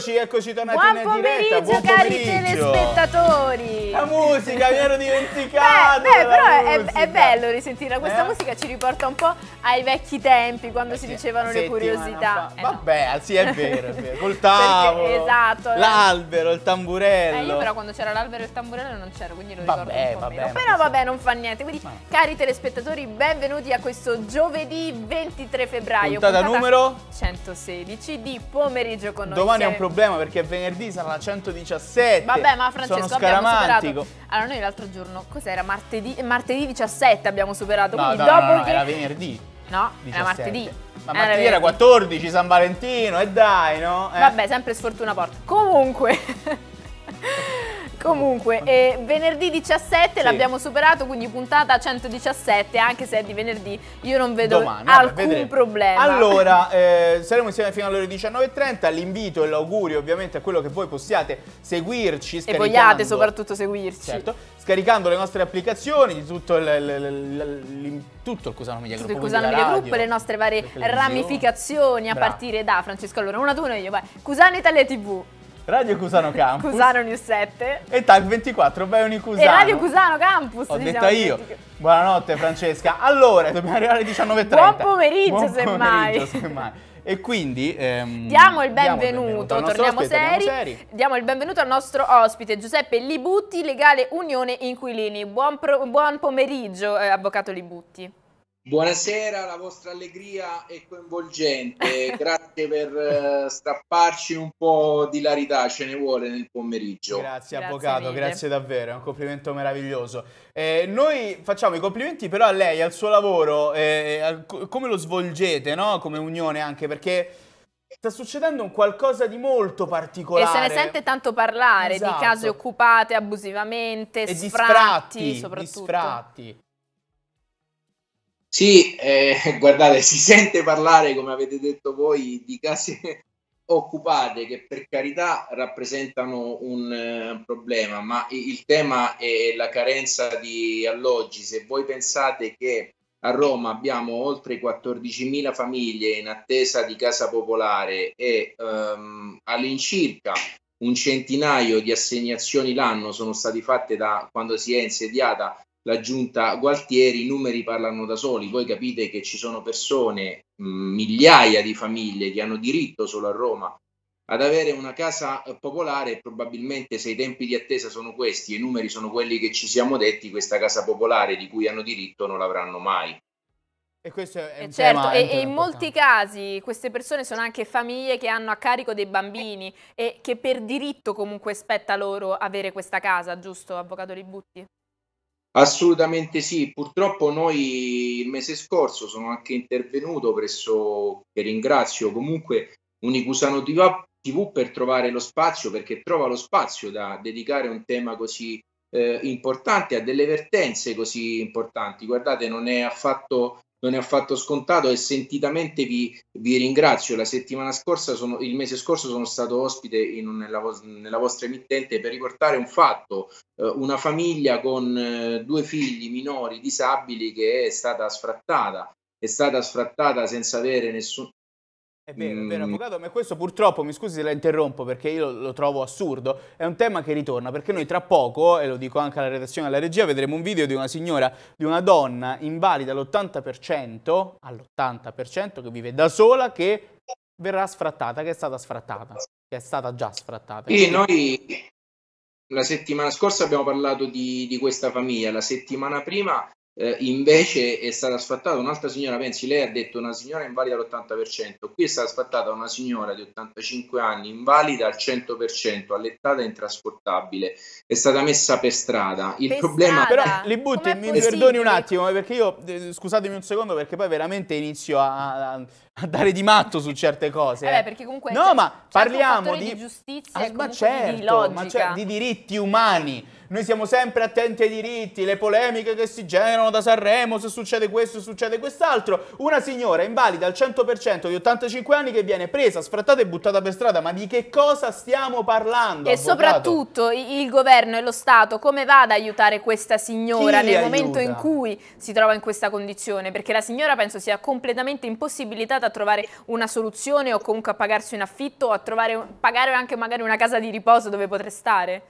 Eccoci, eccoci tornati Buon in pomeriggio, diretta. Buon cari pomeriggio. telespettatori. La musica, mi ero dimenticato. Beh, beh, però è, è bello risentire questa Eh? musica, ci riporta un po' ai vecchi tempi quando Eh si dicevano le curiosità. Eh no. Vabbè, sì, è vero, è vero. Col tavolo. esatto. L'albero, il Eh, tamburello. io però quando c'era l'albero e il tamburello non c'ero, quindi lo Vabbè, ricordo un po' vabbè, meno. Però vabbè, non fa niente. Quindi, Ma cari telespettatori, benvenuti a questo giovedì 23 febbraio. Puntata numero? 116 di pomeriggio con noi. Domani è un insieme. Problema perché venerdì sarà la 117. Vabbè, ma Francesco abbiamo superato. Allora, noi l'altro giorno, cos'era? Martedì, martedì 17 abbiamo superato. No, quindi no, dopo no, no, che. era venerdì. No, 17. era martedì. Ma Era martedì era venerdì. 14, San Valentino, e dai, no? Eh. Vabbè, sempre sfortuna porta. Comunque. Comunque, eh, venerdì 17 Sì. l'abbiamo superato, quindi puntata 117, anche se è di venerdì, io non vedo Domani, alcun vedremo. problema. Allora, eh, saremo insieme fino alle ore 19.30. L'invito e l'augurio ovviamente a quello che voi possiate seguirci. e vogliate soprattutto seguirci. Certo, scaricando le nostre applicazioni di tutto il, il- il- tutto il Cusano Media Tutto Group. il Cusano Media radio, Group, le nostre varie ramificazioni a Bravo. partire da Francesco. Allora, una tu, una io, vai. Cusano Italia TV, Radio Cusano Campus. Cusano News 7 E TAG 24, Beoni Cusano. e Radio Cusano Campus. Ho ci detto io. dimenticati. Buonanotte Francesca. Allora, dobbiamo arrivare alle 19.30. Buon pomeriggio, Buon semmai. pomeriggio, semmai. E quindi ehm, Diamo il diamo benvenuto, al nostro torniamo ospite, seri. torniamo Diamo il benvenuto al nostro ospite Giuseppe Libutti, legale Unione Inquilini. Buon, pro- buon pomeriggio, eh, avvocato Libutti. Buonasera, la vostra allegria è coinvolgente, grazie per eh, strapparci un po' di larità, ce ne vuole nel pomeriggio. Grazie, Grazie avvocato, mille. grazie davvero, è un complimento meraviglioso. Eh, noi facciamo i complimenti però a lei, al suo lavoro, eh, al- co- come lo svolgete, no? Come unione anche, perché sta succedendo un qualcosa di molto E particolare. se ne sente tanto parlare Esatto. di case occupate abusivamente, e di sfratti, sfratti, di soprattutto. sfratti. Sì, eh, guardate, si sente parlare, come avete detto voi, di case occupate che per carità rappresentano un eh, problema, ma il tema è la carenza di alloggi. Se voi pensate che a Roma abbiamo oltre 14.000 famiglie in attesa di casa popolare e ehm, all'incirca un centinaio di assegnazioni l'anno sono state fatte da quando si è insediata la giunta Gualtieri, i numeri parlano da soli. Voi capite che ci sono persone, mh, migliaia di famiglie che hanno diritto solo a Roma ad avere una casa eh, popolare e probabilmente se i tempi di attesa sono questi e i numeri sono quelli che ci siamo detti, questa casa popolare di cui hanno diritto non l'avranno mai. E questo è E un certo, tema, e, tema e in molti casi queste persone sono anche famiglie che hanno a carico dei bambini e che per diritto comunque spetta loro avere questa casa, giusto, avvocato Libutti? Assolutamente sì, purtroppo noi il mese scorso sono anche intervenuto presso, che ringrazio comunque Unicusano TV, per trovare lo spazio, perché trova lo spazio da dedicare un tema così eh, importante, a delle vertenze così importanti. Guardate, non è affatto, non è affatto scontato e sentitamente vi, vi ringrazio. La settimana scorsa, sono, il mese scorso sono stato ospite in nella, nella vostra emittente per riportare un fatto eh, una famiglia con eh, due figli minori disabili che è stata sfrattata, è stata sfrattata senza avere nessun... È vero, è vero, Mm. avvocato, ma questo purtroppo, mi scusi se la interrompo perché io lo, lo trovo assurdo, è un tema che ritorna perché noi tra poco, e lo dico anche alla redazione e alla regia, vedremo un video di una signora, di una donna invalida all'80%, all'80% che vive da sola, che verrà sfrattata, che è stata sfrattata, che è stata già sfrattata. Sì, Quindi- noi la settimana scorsa abbiamo parlato di, di questa famiglia, la settimana prima eh, invece è stata sfrattata un'altra signora, pensi, lei ha detto una signora invalida all'80%, qui è stata sfrattata una signora di 85 anni, invalida al 100%, allettata e intrasportabile, è stata messa per strada. Il Per problema... strada? Però li butti, mi possibile? perdoni un attimo, eh, perché io, eh, scusatemi un secondo, perché poi veramente inizio a, a- a dare di matto su certe cose. Eh beh, eh. perché comunque No, ma parliamo di, di giustizia Ah, e ma certo, di logica. ma cioè, di diritti umani. Noi siamo sempre attenti ai diritti, le polemiche che si generano da Sanremo, se succede questo, se succede quest'altro. Una signora invalida al 100% di 85 anni che viene presa, sfrattata e buttata per strada, ma di che cosa stiamo parlando? E avvocato? soprattutto il governo e lo Stato come va ad aiutare questa signora nel momento in cui si trova in questa condizione? Perché la signora penso sia completamente impossibilitata a trovare una soluzione o comunque a pagarsi un affitto o a trovare, pagare anche magari una casa di riposo dove poter stare?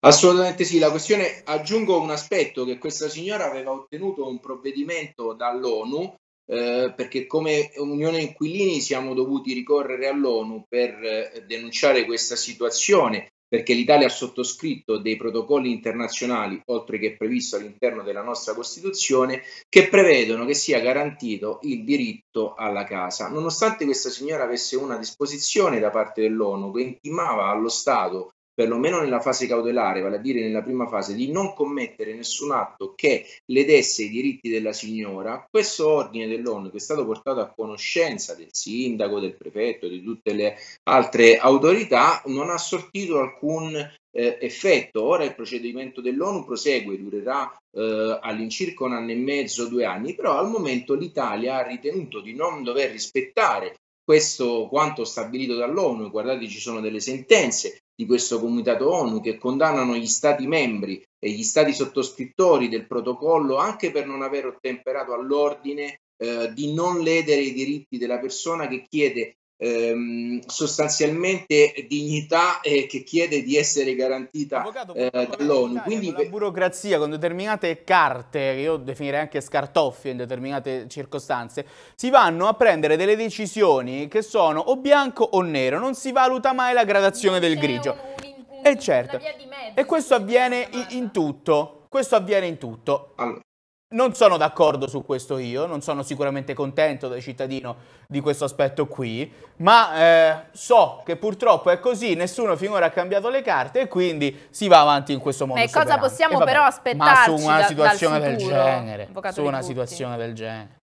Assolutamente sì, la questione aggiungo un aspetto che questa signora aveva ottenuto un provvedimento dall'ONU eh, perché come Unione Inquilini siamo dovuti ricorrere all'ONU per eh, denunciare questa situazione perché l'Italia ha sottoscritto dei protocolli internazionali, oltre che previsto all'interno della nostra Costituzione, che prevedono che sia garantito il diritto alla casa. Nonostante questa signora avesse una disposizione da parte dell'ONU che intimava allo Stato perlomeno nella fase cautelare, vale a dire nella prima fase, di non commettere nessun atto che ledesse i diritti della signora, questo ordine dell'ONU che è stato portato a conoscenza del sindaco, del prefetto di tutte le altre autorità non ha sortito alcun eh, effetto. Ora il procedimento dell'ONU prosegue, durerà eh, all'incirca un anno e mezzo, due anni, però al momento l'Italia ha ritenuto di non dover rispettare questo quanto stabilito dall'ONU, guardate ci sono delle sentenze di questo comitato ONU che condannano gli Stati membri e gli Stati sottoscrittori del protocollo anche per non aver ottemperato all'ordine eh, di non ledere i diritti della persona che chiede ehm, sostanzialmente dignità e che chiede di essere garantita eh, dall'ONU. Quindi la burocrazia con determinate carte, che io definirei anche scartoffie in determinate circostanze, si vanno a prendere delle decisioni che sono o bianco o nero, non si valuta mai la gradazione del grigio. E eh, certo, e questo avviene in, in tutto, questo avviene in tutto. Allora. Non sono d'accordo su questo io, non sono sicuramente contento da cittadino di questo aspetto qui, ma eh, so che purtroppo è così, nessuno finora ha cambiato le carte e quindi si va avanti in questo modo. E cosa possiamo vabbè, però aspettarci Ma su una da, situazione del genere, su una situazione del genere.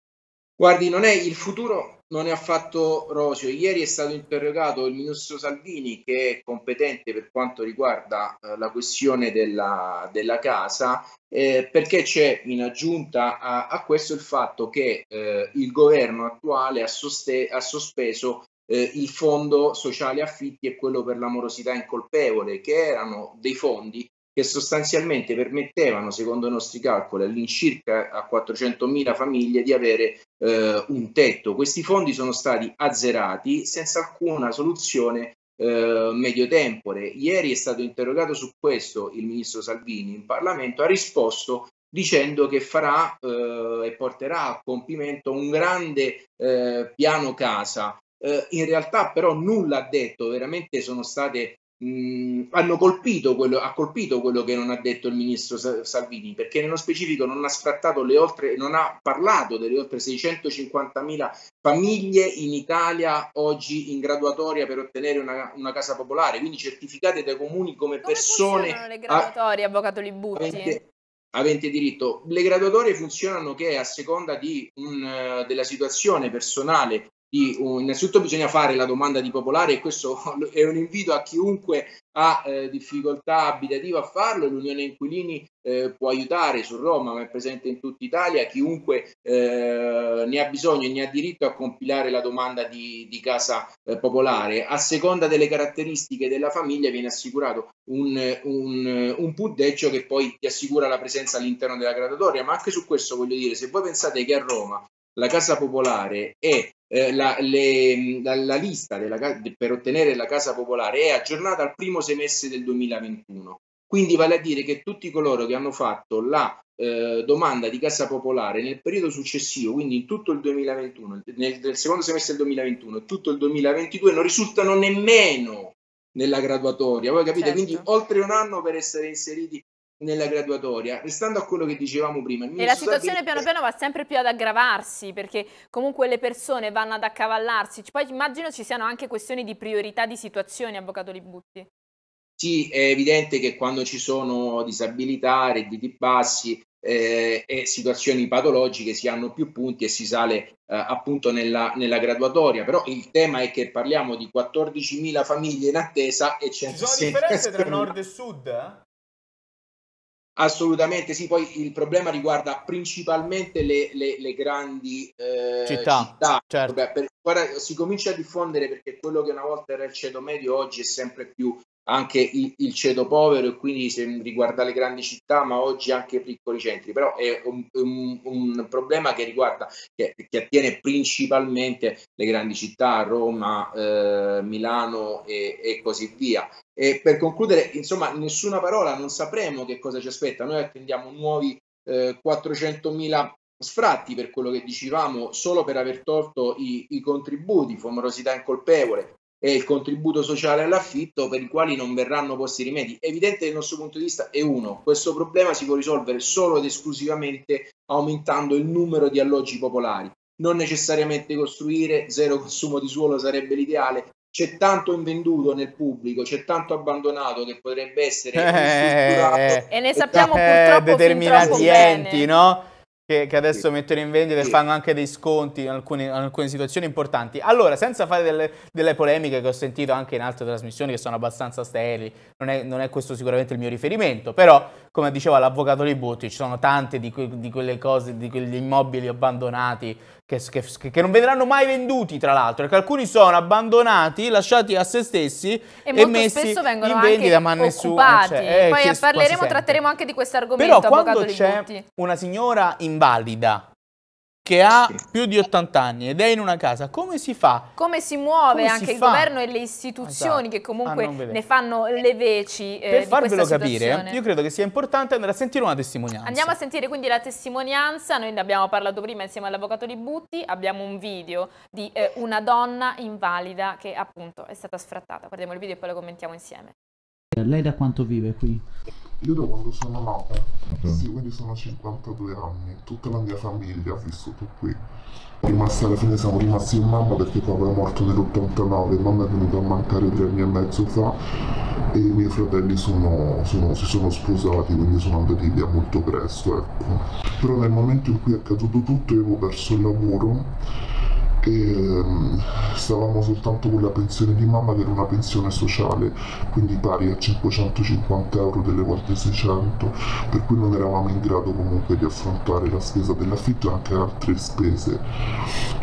Guardi, non è il futuro non è affatto roseo. Ieri è stato interrogato il ministro Salvini, che è competente per quanto riguarda eh, la questione della, della casa, eh, perché c'è in aggiunta a, a, questo il fatto che eh, il governo attuale ha, soste- ha sospeso eh, il fondo sociale affitti e quello per la morosità incolpevole, che erano dei fondi che sostanzialmente permettevano, secondo i nostri calcoli, all'incirca a 400.000 famiglie di avere eh, un tetto. Questi fondi sono stati azzerati senza alcuna soluzione eh, medio tempore. Ieri è stato interrogato su questo il ministro Salvini in Parlamento, ha risposto dicendo che farà eh, e porterà a compimento un grande eh, piano casa. Eh, in realtà però nulla ha detto, veramente sono state mh, hanno colpito quello, ha colpito quello che non ha detto il ministro Salvini, perché nello specifico non ha sfrattato le oltre, non ha parlato delle oltre 650.000 famiglie in Italia oggi in graduatoria per ottenere una, una casa popolare, quindi certificate dai comuni come, come persone. le graduatorie, a, avvocato Libutti? Avente, avente diritto. Le graduatorie funzionano che a seconda di un, della situazione personale di, uh, innanzitutto bisogna fare la domanda di popolare e questo è un invito a chiunque ha eh, difficoltà abitativa a farlo, l'Unione Inquilini eh, può aiutare su Roma, ma è presente in tutta Italia, chiunque eh, ne ha bisogno e ne ha diritto a compilare la domanda di, di casa eh, popolare. A seconda delle caratteristiche della famiglia viene assicurato un, un, un punteggio che poi ti assicura la presenza all'interno della graduatoria, ma anche su questo voglio dire, se voi pensate che a Roma la casa popolare è eh, la, le, la, la, lista della, per ottenere la casa popolare è aggiornata al primo semestre del 2021. Quindi vale a dire che tutti coloro che hanno fatto la eh, domanda di casa popolare nel periodo successivo, quindi in tutto il 2021, nel, nel secondo semestre del 2021 e tutto il 2022, non risultano nemmeno nella graduatoria. Voi capite? Certo. Quindi oltre un anno per essere inseriti nella graduatoria. Restando a quello che dicevamo prima. E la situazione piano piano va sempre più ad aggravarsi perché comunque le persone vanno ad accavallarsi. Poi immagino ci siano anche questioni di priorità di situazioni, Avvocato Libutti. Sì, è evidente che quando ci sono disabilità, redditi bassi eh, e situazioni patologiche si hanno più punti e si sale eh, appunto nella, nella, graduatoria. Però il tema è che parliamo di 14.000 famiglie in attesa e c'è... Ci sono differenze tra nord e sud? Assolutamente sì, poi il problema riguarda principalmente le, le, le grandi eh, città. città. Certo. Vabbè, per, guarda, si comincia a diffondere perché quello che una volta era il ceto medio oggi è sempre più anche il, il ceto povero e quindi se riguarda le grandi città ma oggi anche i piccoli centri però è un, un, un problema che riguarda che, che, attiene principalmente le grandi città Roma, eh, Milano e, e, così via e per concludere insomma nessuna parola non sapremo che cosa ci aspetta. Noi attendiamo nuovi eh, 400.000 sfratti per quello che dicevamo solo per aver tolto i, i contributi, famorosità incolpevole, e il contributo sociale all'affitto per i quali non verranno posti rimedi. Evidente dal nostro punto di vista è uno, questo problema si può risolvere solo ed esclusivamente aumentando il numero di alloggi popolari, non necessariamente costruire, zero consumo di suolo sarebbe l'ideale, c'è tanto invenduto nel pubblico, c'è tanto abbandonato che potrebbe essere eh, e ne sappiamo eh, purtroppo determinati enti, no? Che, che adesso sì. mettono in vendita sì. e fanno anche dei sconti in alcune, in alcune situazioni importanti. Allora, senza fare delle, delle, polemiche che ho sentito anche in altre trasmissioni che sono abbastanza sterili, non è, non è questo sicuramente il mio riferimento, però, come diceva l'avvocato Libutti, ci sono tante di, que, di quelle cose, di quegli immobili abbandonati che, che, che, non vedranno mai venduti, tra l'altro, perché alcuni sono abbandonati, lasciati a se stessi e, e messi in vendita, ma nessuno... Cioè, eh, Poi parleremo, tratteremo anche di questo argomento. Però quando c'è una signora invalida che ha più di 80 anni ed è in una casa, come si fa? Come si muove come anche il fa? governo e le istituzioni esatto. che comunque ne fanno le veci eh, Per farvelo capire, io credo che sia importante andare a sentire una testimonianza. Andiamo a sentire quindi la testimonianza, noi ne abbiamo parlato prima insieme all'avvocato di Butti, abbiamo un video di eh, una donna invalida che appunto è stata sfrattata. Guardiamo il video e poi lo commentiamo insieme. Lei da quanto vive qui? Io da quando sono nata, okay. sì, quindi sono 52 anni, tutta la mia famiglia ha vissuto qui. Rimasta alla fine siamo rimasti in mamma perché papà è morto nell'89, mamma è venuta a mancare tre anni e mezzo fa e i miei fratelli sono, sono, si sono sposati, quindi sono andati via molto presto, ecco. Però nel momento in cui è accaduto tutto io avevo perso il lavoro e um, stavamo soltanto con la pensione di mamma che era una pensione sociale, quindi pari a 550 euro delle volte 600, per cui non eravamo in grado comunque di affrontare la spesa dell'affitto e anche altre spese.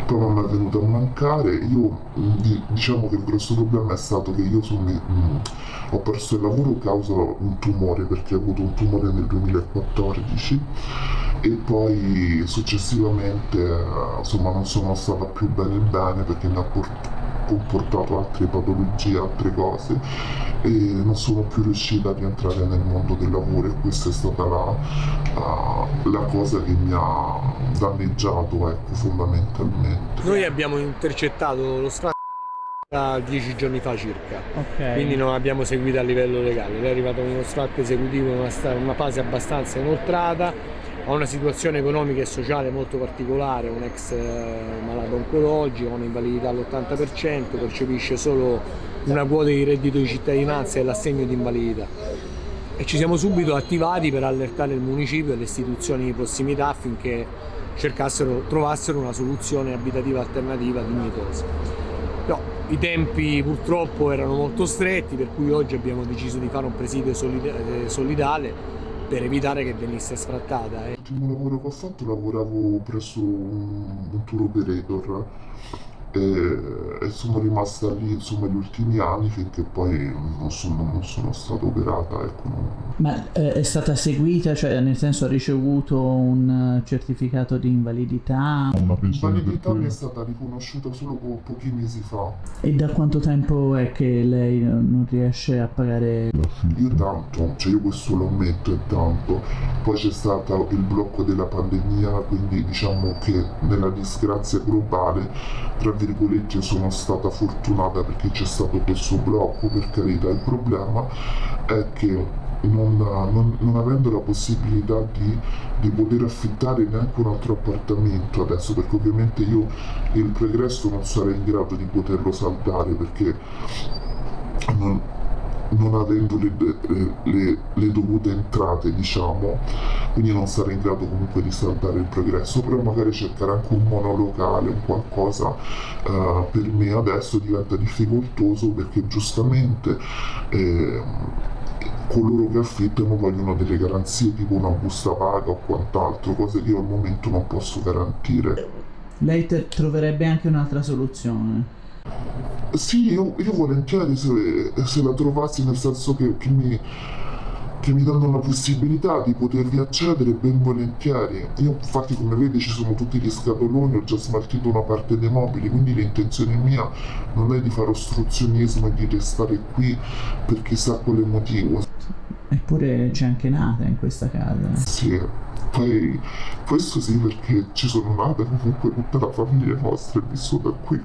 Poi mamma è venuta a mancare, io diciamo che il grosso problema è stato che io sono, mh, ho perso il lavoro causa un tumore, perché ho avuto un tumore nel 2014 e poi successivamente insomma non sono stata più bene bene perché mi ha comportato altre patologie, altre cose e non sono più riuscita a rientrare nel mondo del lavoro e questa è stata la, uh, la cosa che mi ha danneggiato ecco, fondamentalmente. Noi abbiamo intercettato lo strano dieci giorni fa circa, okay. quindi non abbiamo seguito a livello legale. Lei è arrivato uno strappo esecutivo in una, una fase abbastanza inoltrata, ha una situazione economica e sociale molto particolare, un ex eh, malato oncologico, ha un'invalidità all'80%, percepisce solo una quota di reddito di cittadinanza e l'assegno di invalidità. E ci siamo subito attivati per allertare il municipio e le istituzioni di prossimità affinché cercassero, trovassero una soluzione abitativa alternativa dignitosa. No, I tempi purtroppo erano molto stretti, per cui oggi abbiamo deciso di fare un presidio eh, solidale per evitare che venisse sfrattata. Eh. L'ultimo lavoro che ho fatto lavoravo presso un, un tour operator e, e sono rimasta lì insomma gli ultimi anni finché poi non sono, non sono stata operata ecco. ma eh, è stata seguita? Cioè nel senso ha ricevuto un certificato di invalidità? L'invalidità mi è stata riconosciuta solo po- pochi mesi fa. E da quanto tempo è che lei non riesce a pagare? Io tanto cioè io questo lo ammetto è tanto. Poi c'è stato il blocco della pandemia quindi diciamo che nella disgrazia globale tra virgolette sono stata fortunata perché c'è stato questo blocco per carità. Il problema è che non, non, non avendo la possibilità di, di, poter affittare neanche un altro appartamento adesso perché ovviamente io il pregresso non sarei in grado di poterlo saldare perché non, non avendo le, le, le, dovute entrate, diciamo, quindi non sarei in grado comunque di saltare il progresso, però magari cercare anche un monolocale, un qualcosa uh, per me adesso diventa difficoltoso perché giustamente eh, coloro che affittano vogliono delle garanzie tipo una busta paga o quant'altro, cose che io al momento non posso garantire. Lei troverebbe anche un'altra soluzione? Sì, io, io volentieri se, se, la trovassi, nel senso che, che mi che mi danno la possibilità di potervi accedere ben volentieri. Io infatti come vedi ci sono tutti gli scatoloni, ho già smaltito una parte dei mobili, quindi l'intenzione mia non è di fare ostruzionismo e di restare qui per chissà quale motivo. Eppure c'è anche nata in questa casa. Sì, poi questo sì perché ci sono nate comunque tutta la famiglia nostra è vissuta qui.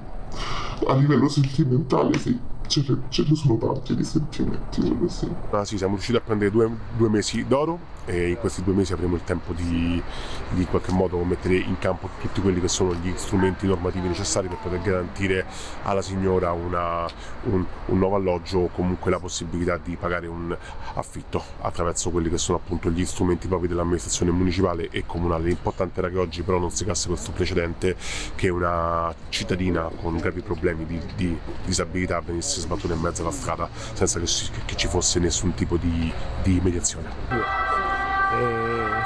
A livello sentimentale sì ce ne, sono tanti di sentimenti, quello sì. Ah, sì, siamo riusciti a prendere due, due mesi d'oro in questi due mesi avremo il tempo di, di, in qualche modo mettere in campo tutti quelli che sono gli strumenti normativi necessari per poter garantire alla signora una, un, un, nuovo alloggio o comunque la possibilità di pagare un affitto attraverso quelli che sono appunto gli strumenti propri dell'amministrazione municipale e comunale. L'importante era che oggi però non si casse questo precedente che una cittadina con gravi problemi di, di disabilità venisse sbattuta in mezzo alla strada senza che, che ci fosse nessun tipo di, di mediazione.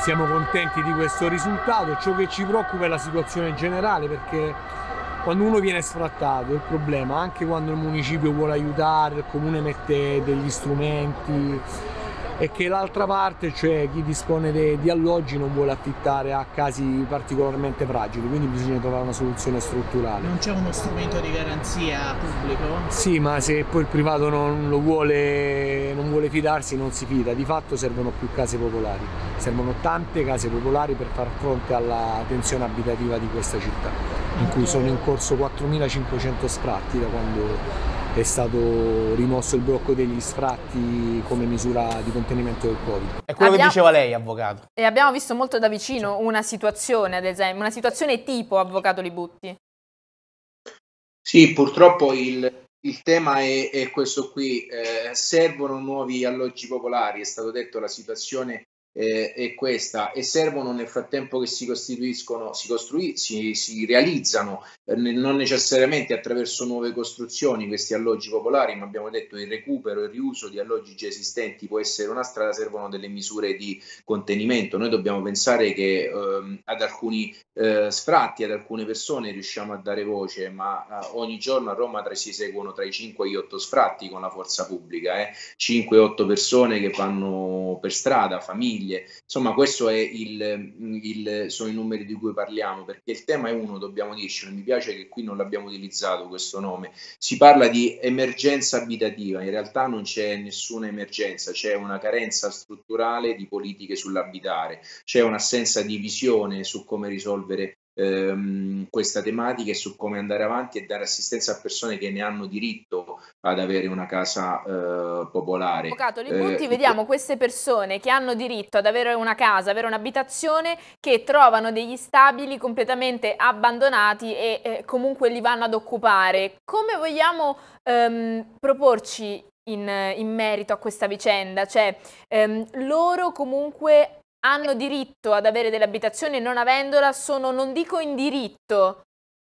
Siamo contenti di questo risultato, ciò che ci preoccupa è la situazione generale perché quando uno viene sfrattato il problema, anche quando il municipio vuole aiutare, il comune mette degli strumenti, e che l'altra parte, cioè chi dispone de, di alloggi, non vuole affittare a casi particolarmente fragili, quindi bisogna trovare una soluzione strutturale. Non c'è uno strumento di garanzia pubblico? Sì, ma se poi il privato non lo vuole, non vuole fidarsi, non si fida. Di fatto servono più case popolari, servono tante case popolari per far fronte alla tensione abitativa di questa città, in cui sono in corso 4.500 sfratti da quando è stato rimosso il blocco degli sfratti come misura di contenimento del Covid. È quello abbiamo, che diceva lei, avvocato. E abbiamo visto molto da vicino una situazione, ad esempio, una situazione tipo, avvocato Libutti. Sì, purtroppo il, il tema è, è, questo qui, eh, servono nuovi alloggi popolari, è stato detto la situazione eh, è questa e servono nel frattempo che si costituiscono, si, costrui, si, si realizzano eh, non necessariamente attraverso nuove costruzioni questi alloggi popolari, ma abbiamo detto il recupero e il riuso di alloggi già esistenti può essere una strada, servono delle misure di contenimento. Noi dobbiamo pensare che ehm, ad alcuni eh, sfratti, ad alcune persone riusciamo a dare voce, ma eh, ogni giorno a Roma tra, si eseguono tra i 5 e gli 8 sfratti con la forza pubblica, eh? 5-8 persone che vanno per strada, famiglie famiglie. Insomma, questo è il, il, sono i numeri di cui parliamo, perché il tema è uno, dobbiamo dircelo, mi piace che qui non l'abbiamo utilizzato questo nome. Si parla di emergenza abitativa, in realtà non c'è nessuna emergenza, c'è una carenza strutturale di politiche sull'abitare, c'è un'assenza di visione su come risolvere ehm, questa tematica e su come andare avanti e dare assistenza a persone che ne hanno diritto ad avere una casa eh, popolare. Avvocato Libutti, eh, vediamo queste persone che hanno diritto ad avere una casa, avere un'abitazione, che trovano degli stabili completamente abbandonati e eh, comunque li vanno ad occupare. Come vogliamo ehm, proporci in, in, merito a questa vicenda? Cioè, ehm, loro comunque hanno diritto ad avere delle abitazioni e non avendola sono, non dico in diritto,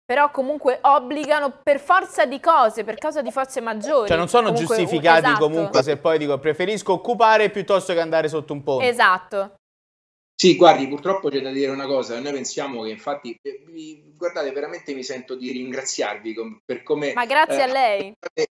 però comunque obbligano per forza di cose, per causa di forze maggiori. Cioè non sono comunque, giustificati esatto. comunque se poi dico preferisco occupare piuttosto che andare sotto un ponte. Esatto. Sì, guardi, purtroppo c'è da dire una cosa, noi pensiamo che infatti, eh, guardate, veramente mi sento di ringraziarvi per come... Ma grazie eh, a lei.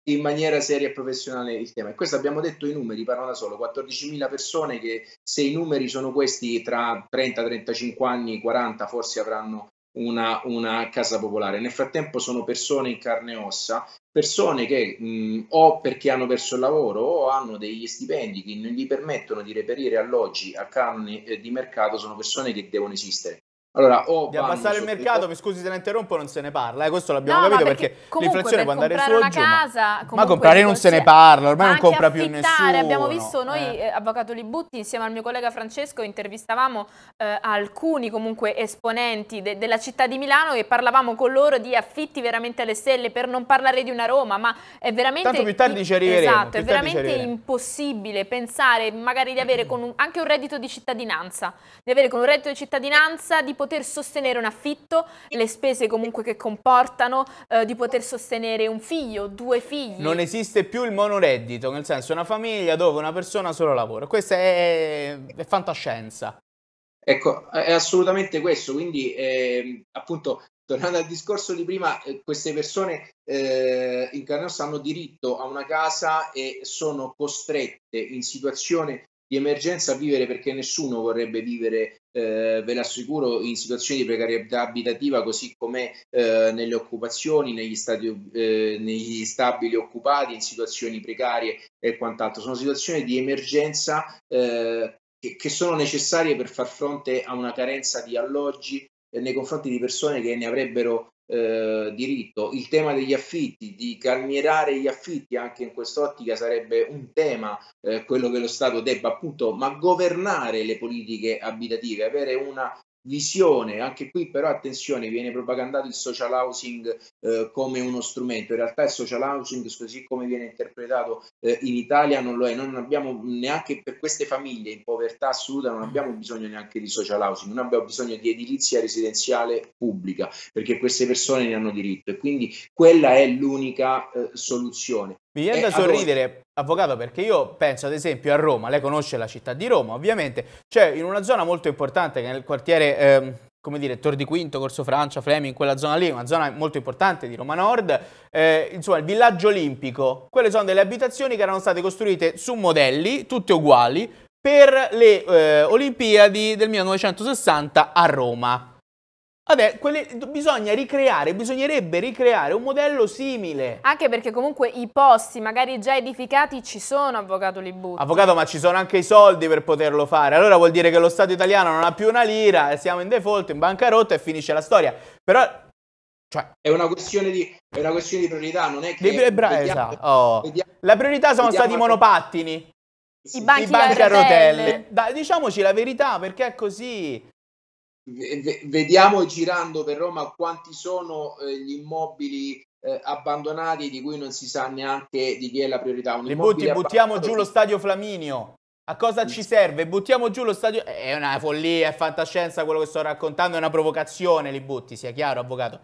In maniera seria e professionale il tema. E questo abbiamo detto i numeri, parlano da solo, 14.000 persone che se i numeri sono questi tra 30, 35 anni, 40 forse avranno una, una, casa popolare. Nel frattempo sono persone in carne e ossa, persone che mh, o perché hanno perso il lavoro o hanno degli stipendi che non gli permettono di reperire alloggi a canone eh, di mercato, sono persone che devono esistere. Allora, o di abbassare il mercato, mi scusi se la interrompo, non se ne parla, eh, questo l'abbiamo no, capito perché, perché l'inflazione può andare su o giù. Casa, ma, ma comprare non se ne parla, ormai non compra più nessuno. Abbiamo visto noi, eh. eh. Avvocato Libutti, insieme al mio collega Francesco, intervistavamo eh, alcuni comunque esponenti de della città di Milano e parlavamo con loro di affitti veramente alle stelle, per non parlare di una Roma, ma è veramente... Tanto più tardi ci arriveremo. Esatto, è veramente impossibile pensare magari di avere con un, anche un reddito di cittadinanza, di avere con un reddito di cittadinanza di poter poter sostenere un affitto, le spese comunque che comportano, eh, di poter sostenere un figlio, due figli. Non esiste più il monoreddito, nel senso una famiglia dove una persona solo lavora. Questa è, è fantascienza. Ecco, è assolutamente questo, quindi eh, appunto tornando al discorso di prima, eh, queste persone eh, in carne hanno diritto a una casa e sono costrette in situazione di emergenza vivere perché nessuno vorrebbe vivere, eh, ve l'assicuro, in situazioni di precarietà abitativa così come eh, nelle occupazioni, negli, stati, eh, negli stabili occupati, in situazioni precarie e quant'altro. Sono situazioni di emergenza eh, che, che sono necessarie per far fronte a una carenza di alloggi eh, nei confronti di persone che ne avrebbero eh, diritto. Il tema degli affitti, di calmierare gli affitti anche in quest'ottica sarebbe un tema, eh, quello che lo Stato debba appunto, ma governare le politiche abitative, avere una visione, anche qui però attenzione, viene propagandato il social housing eh, come uno strumento, in realtà il social housing così come viene interpretato eh, in Italia non lo è, non abbiamo neanche per queste famiglie in povertà assoluta non abbiamo bisogno neanche di social housing, non abbiamo bisogno di edilizia residenziale pubblica perché queste persone ne hanno diritto e quindi quella è l'unica eh, soluzione. Mi viene da sorridere, allora... avvocato, perché io penso ad esempio a Roma, lei conosce la città di Roma, ovviamente, c'è in una zona molto importante che è nel quartiere, eh, come dire, Tor di Quinto, Corso Francia, Fleming, quella zona lì, una zona molto importante di Roma Nord, eh, insomma il villaggio olimpico, quelle sono delle abitazioni che erano state costruite su modelli, tutte uguali, per le eh, Olimpiadi del 1960 a Roma. Vabbè, quelle, bisogna ricreare, bisognerebbe ricreare un modello simile. Anche perché comunque i posti magari già edificati ci sono, Avvocato Libutti. Avvocato, ma ci sono anche i soldi per poterlo fare. Allora vuol dire che lo Stato italiano non ha più una lira, siamo in default, in bancarotta e finisce la storia. Però... Cioè, è, una questione di, è una questione di priorità, non è che... Di, bra- vediamo, esatto. oh. vediamo, la priorità sono stati i monopattini. I banchi, I banchi a rotelle. rotelle. Da, diciamoci la verità, perché è così vediamo girando per Roma quanti sono eh, gli immobili eh, abbandonati di cui non si sa neanche di chi è la priorità. Un Li butti, buttiamo giù lo stadio Flaminio. A cosa ci serve? Buttiamo giù lo stadio... È una follia, è fantascienza quello che sto raccontando, è una provocazione, li butti, sia chiaro, avvocato.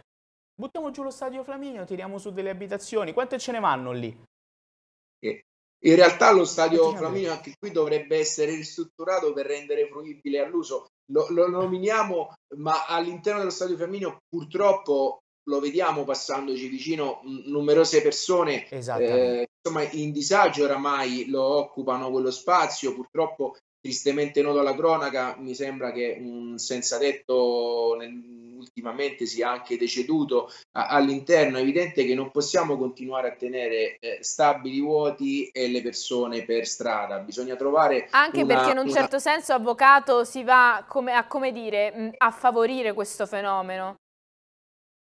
Buttiamo giù lo stadio Flaminio, tiriamo su delle abitazioni. Quante ce ne vanno lì? Eh, in realtà lo stadio Flaminio anche qui dovrebbe essere ristrutturato per rendere fruibile all'uso lo, lo nominiamo, ma all'interno dello stadio Flaminio purtroppo lo vediamo passandoci vicino numerose persone eh, insomma in disagio oramai lo occupano quello spazio. Purtroppo tristemente noto alla cronaca mi sembra che un senza tetto ultimamente sia anche deceduto all'interno, è evidente che non possiamo continuare a tenere eh, stabili vuoti e le persone per strada, bisogna trovare... Anche una, perché in un una... certo senso, avvocato, si va come, a, come dire, a favorire questo fenomeno.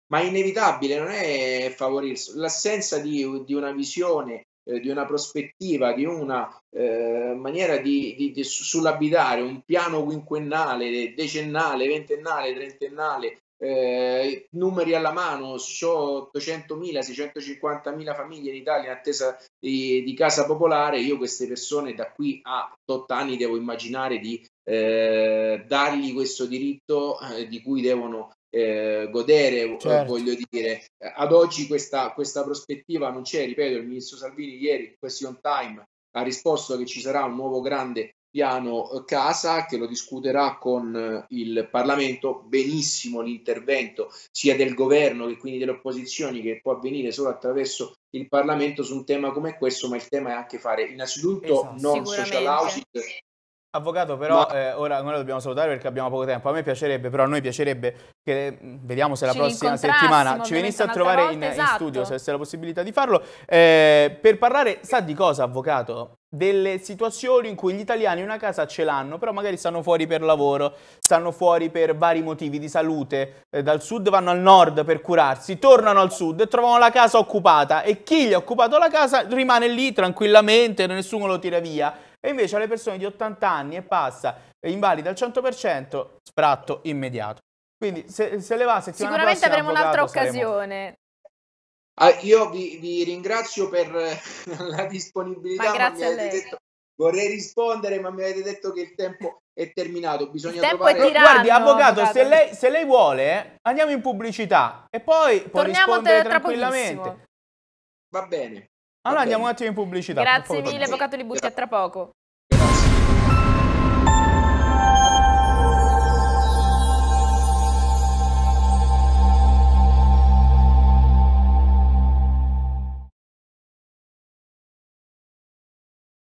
Ma è inevitabile, non è favorirsi, l'assenza di, di una visione eh, di una prospettiva, di una eh, maniera di, di, di, sull'abitare, un piano quinquennale, decennale, ventennale, trentennale, eh, numeri alla mano, ho 800.000, 650.000 famiglie in Italia in attesa di, di, casa popolare, io queste persone da qui a 8 anni devo immaginare di eh, dargli questo diritto eh, di cui devono eh, godere, certo. voglio dire. Ad oggi questa, questa prospettiva non c'è, ripeto, il ministro Salvini ieri, question time, ha risposto che ci sarà un nuovo grande piano eh, casa che lo discuterà con eh, il Parlamento. Benissimo l'intervento sia del governo che quindi delle opposizioni che può avvenire solo attraverso il Parlamento su un tema come questo, ma il tema è anche fare innanzitutto esatto, non social housing. Avvocato, però ma... eh, ora noi lo dobbiamo salutare perché abbiamo poco tempo. A me piacerebbe, però a noi piacerebbe che mm, vediamo se la ci prossima settimana ci venisse a trovare volta, in, esatto. in, studio, se avesse la possibilità di farlo, eh, per parlare, sa di cosa, avvocato? delle situazioni in cui gli italiani una casa ce l'hanno, però magari stanno fuori per lavoro, stanno fuori per vari motivi di salute, eh, dal sud vanno al nord per curarsi, tornano al sud e trovano la casa occupata e chi gli ha occupato la casa rimane lì tranquillamente, nessuno lo tira via. E invece alle persone di 80 anni e passa, invalida al 100%, sfratto immediato. Quindi se, se le va settimana Sicuramente prossima, avremo un'altra occasione. Ah, io vi, vi, ringrazio per la disponibilità. Ma grazie ma a lei. Detto, vorrei rispondere, ma mi avete detto che il tempo è terminato. Bisogna il trovare... tempo trovare... Guardi, avvocato. Se, lei, se, lei, vuole, andiamo in pubblicità e poi può Torniamo rispondere tra tranquillamente. Va bene. Allora andiamo un attimo in pubblicità. Grazie mille, Avvocato Libutti, a tra poco.